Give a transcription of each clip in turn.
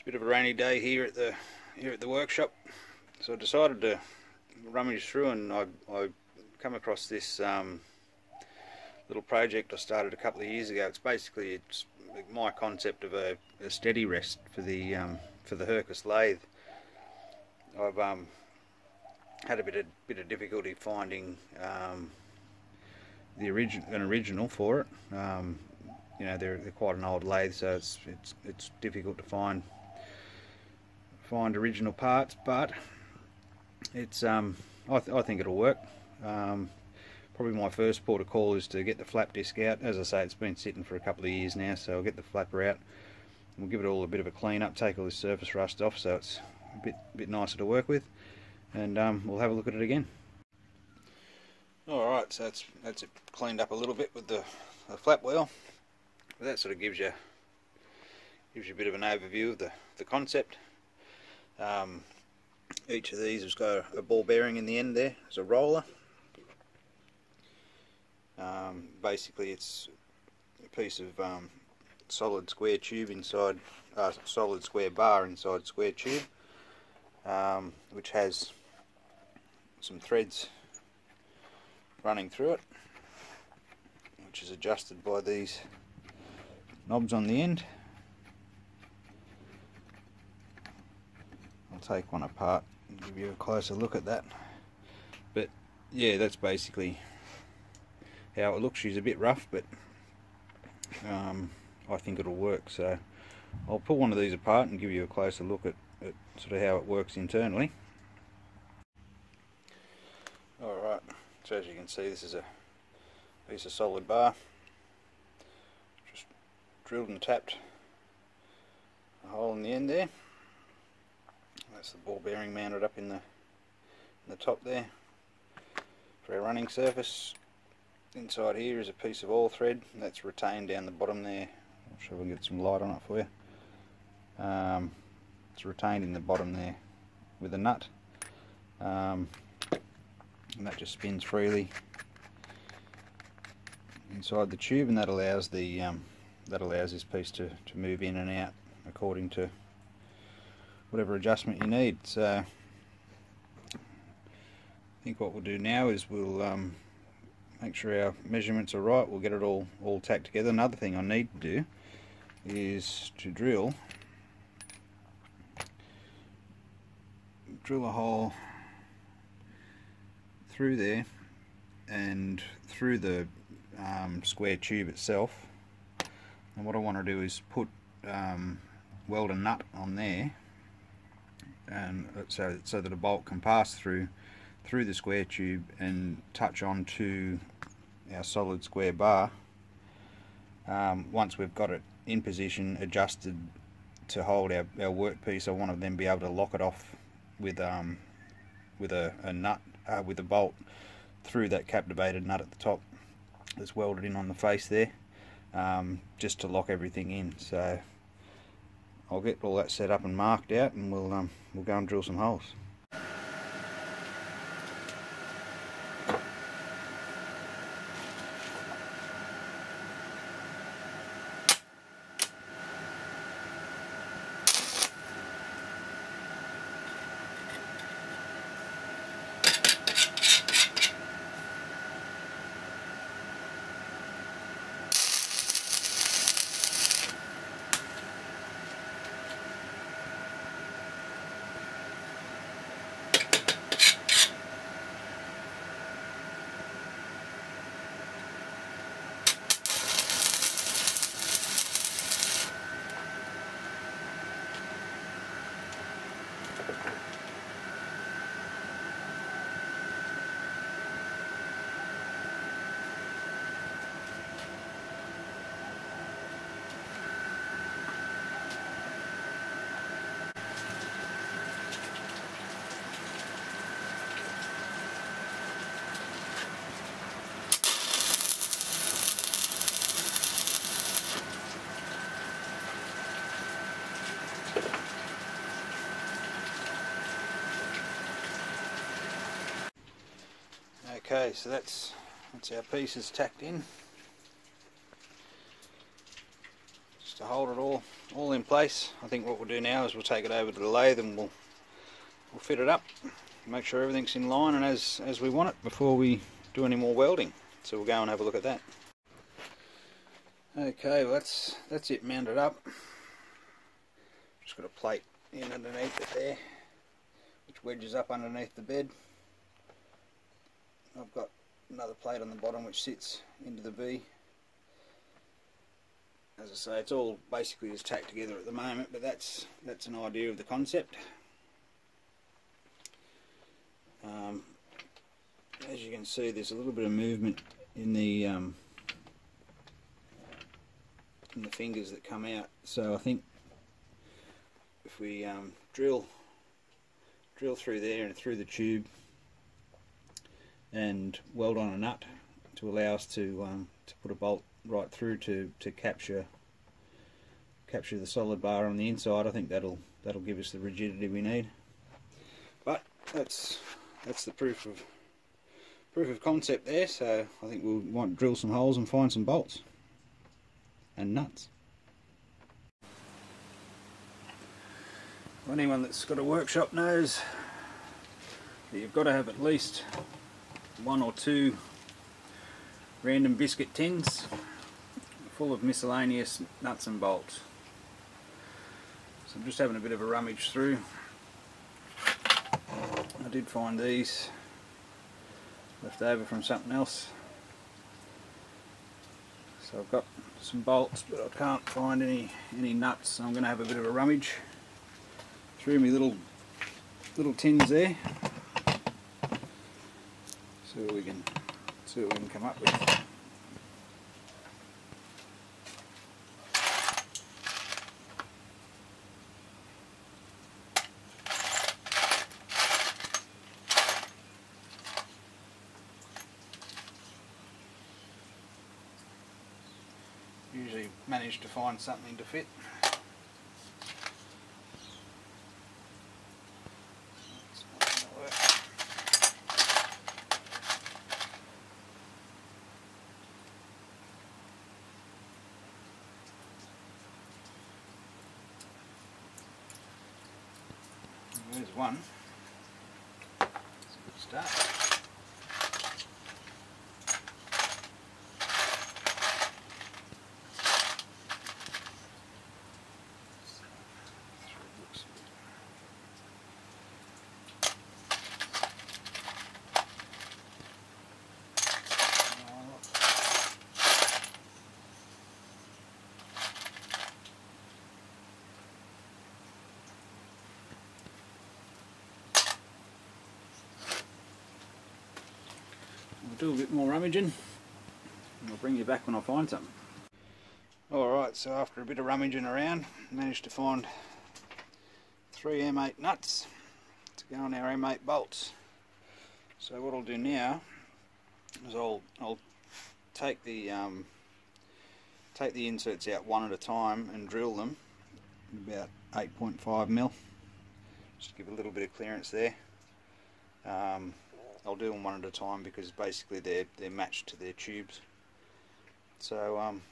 It's a bit of a rainy day here at the here at the workshop, so I decided to rummage through and I, I come across this um, little project I started a couple of years ago. It's basically it's my concept of a, a steady rest for the um, for the Hercus lathe. I've um, had a bit of bit of difficulty finding um, the origin an original for it. Um, you know they're, they're quite an old lathe, so it's it's it's difficult to find find original parts, but it's um, I, th I think it'll work. Um, probably my first port of call is to get the flap disc out. As I say, it's been sitting for a couple of years now, so I'll get the flapper out. We'll give it all a bit of a clean up, take all this surface rust off, so it's a bit bit nicer to work with, and um, we'll have a look at it again. All right, so that's that's it cleaned up a little bit with the, the flap wheel. But that sort of gives you gives you a bit of an overview of the the concept. Um, each of these has got a ball bearing in the end there as a roller. Um, basically it's a piece of um, solid square tube inside, uh, solid square bar inside square tube, um, which has some threads running through it, which is adjusted by these knobs on the end. I'll take one apart and give you a closer look at that. But yeah, that's basically how it looks. She's a bit rough, but um, I think it'll work. So I'll pull one of these apart and give you a closer look at, at sort of how it works internally. Alright, so as you can see this is a piece of solid bar. Just drilled and tapped a hole in the end there. That's the ball bearing mounted up in the in the top there for our running surface. Inside here is a piece of all thread that's retained down the bottom there. I'm sure we can get some light on it for you. Um, it's retained in the bottom there with a nut. Um, and that just spins freely inside the tube and that allows the um, that allows this piece to, to move in and out according to whatever adjustment you need. So I think what we'll do now is we'll um, make sure our measurements are right. We'll get it all all tacked together. Another thing I need to do is to drill drill a hole through there and through the um, square tube itself. And what I want to do is put um, weld a nut on there and so so that a bolt can pass through through the square tube and touch onto our solid square bar. Um, once we've got it in position adjusted to hold our, our workpiece I want to then be able to lock it off with um, with a, a nut uh, with a bolt through that captivated nut at the top that's welded in on the face there um, just to lock everything in. So I'll get all that set up and marked out and we'll um, we'll go and drill some holes. Okay, so that's that's our pieces tacked in. Just to hold it all all in place. I think what we'll do now is we'll take it over to the lathe and we'll we'll fit it up, make sure everything's in line and as as we want it before we do any more welding. So we'll go and have a look at that. Okay, well that's that's it mounted up. Just got a plate in underneath it there, which wedges up underneath the bed. I've got another plate on the bottom which sits into the V as I say, it's all basically just tacked together at the moment, but that's that's an idea of the concept. Um, as you can see, there's a little bit of movement in the um, in the fingers that come out. So I think if we um, drill drill through there and through the tube and weld on a nut to allow us to um, to put a bolt right through to, to capture capture the solid bar on the inside. I think that'll that'll give us the rigidity we need. But that's that's the proof of proof of concept there. So I think we'll want to drill some holes and find some bolts and nuts. Anyone that's got a workshop knows that you've got to have at least one or two random biscuit tins full of miscellaneous nuts and bolts. So I'm just having a bit of a rummage through. I did find these left over from something else. So I've got some bolts but I can't find any any nuts so I'm going to have a bit of a rummage through my little little tins there. See what we can see what we can come up with. usually manage to find something to fit. There's one. That's a good start. Do a bit more rummaging and I'll bring you back when I find something. Alright, so after a bit of rummaging around, managed to find three M8 nuts to go on our M8 bolts. So what I'll do now is I'll, I'll take the um, take the inserts out one at a time and drill them about 8.5 mil. Just give a little bit of clearance there. Um, I'll do them one at a time because basically they're they're matched to their tubes. So um,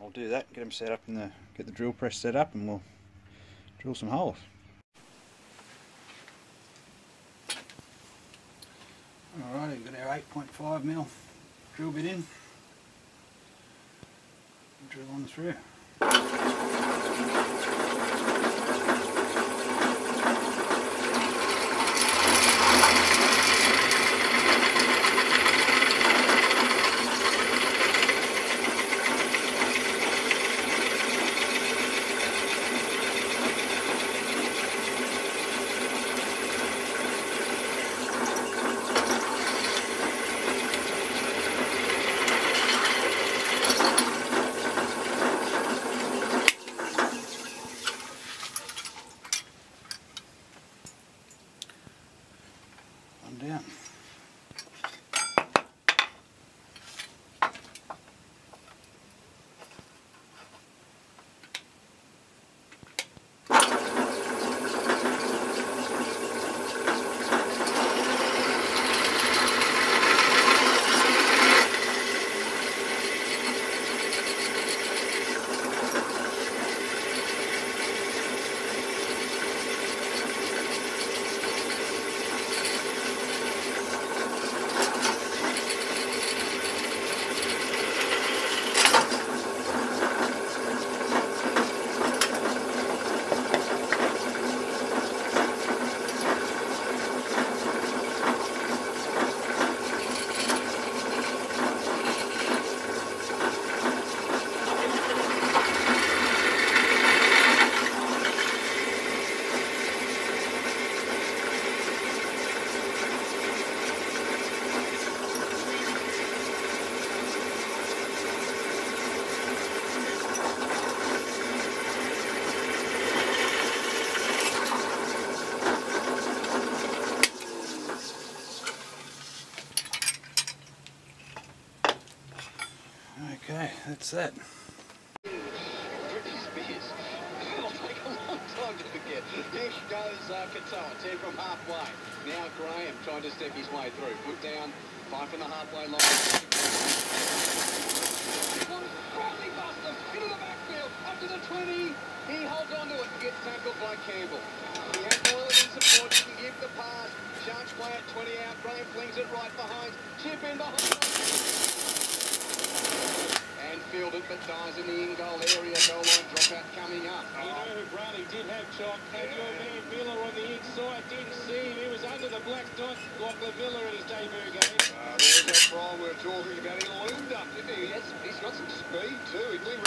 I'll do that, get them set up and the get the drill press set up, and we'll drill some holes. Alright, we've got our 8.5 mil drill bit in. Drill on through. Yeah. To forget. Here goes uh, Katoa, 10 from halfway. Now Graham trying to step his way through. Put down, five from the halfway line. Buster into the backfield, up to the 20. He holds on to it gets tackled by Campbell. He has Moylan in support, he can give the pass. Sharks play at 20 out, Graham flings it right behind. Chip in behind and fielded but dies in the in-goal area. Goal line dropout coming up. You know who Bradley did have Chock. Had your man Miller on the inside. Didn't see him. He was under the black dot. Lachlan Miller in his debut game. Uh, there's that try we're talking about. He loomed up, didn't he? Yes, he's got some speed too. He did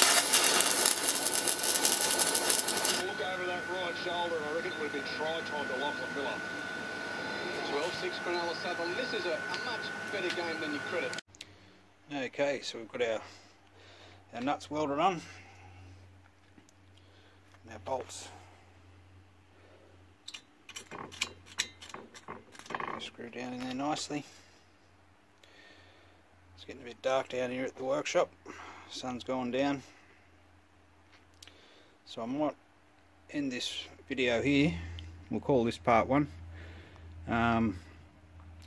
Look over that right shoulder. I reckon it would have been try time to Lachlan Miller. 12-6 Cronulla Sutherland. This is a, a much better game than you credit. Okay, so we've got our our nuts welded on. And our bolts. Screw down in there nicely. It's getting a bit dark down here at the workshop. Sun's going down. So I might end this video here. We'll call this part one. Um,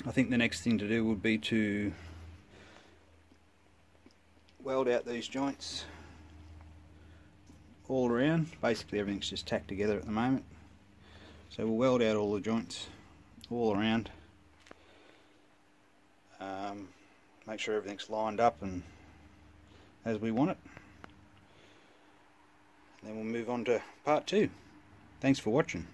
I think the next thing to do would be to weld out these joints all around. Basically everything's just tacked together at the moment. So we'll weld out all the joints all around. Um, make sure everything's lined up and as we want it. And then we'll move on to part two. Thanks for watching.